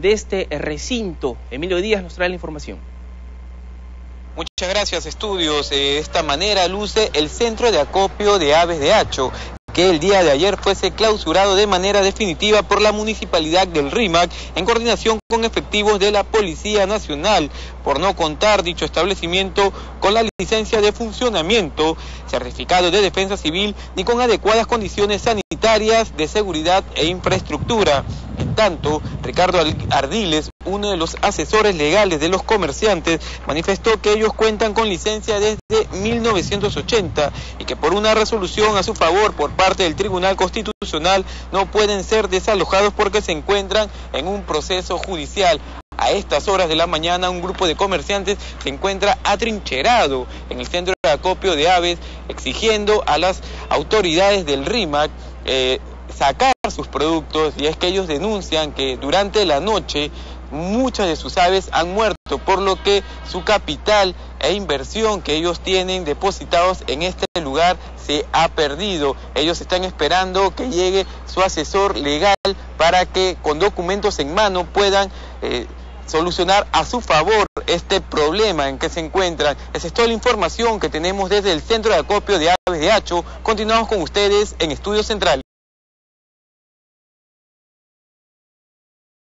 de este recinto. Emilio Díaz nos trae la información. Muchas gracias, estudios. De esta manera luce el centro de acopio de aves de Hacho, que el día de ayer fuese clausurado de manera definitiva por la municipalidad del RIMAC en coordinación con efectivos de la Policía Nacional por no contar dicho establecimiento con la licencia de funcionamiento, certificado de defensa civil ni con adecuadas condiciones sanitarias de seguridad e infraestructura. En tanto, Ricardo Ardiles, uno de los asesores legales de los comerciantes, manifestó que ellos cuentan con licencia desde 1980 y que por una resolución a su favor por parte del Tribunal Constitucional no pueden ser desalojados porque se encuentran en un proceso judicial. A estas horas de la mañana un grupo de comerciantes se encuentra atrincherado en el centro de acopio de aves exigiendo a las autoridades del RIMAC eh, sacar sus productos y es que ellos denuncian que durante la noche muchas de sus aves han muerto, por lo que su capital e inversión que ellos tienen depositados en este lugar se ha perdido. Ellos están esperando que llegue su asesor legal para que con documentos en mano puedan eh, solucionar a su favor este problema en que se encuentran. Esa es toda la información que tenemos desde el Centro de Acopio de Aves de Hacho. Continuamos con ustedes en Estudios Centrales.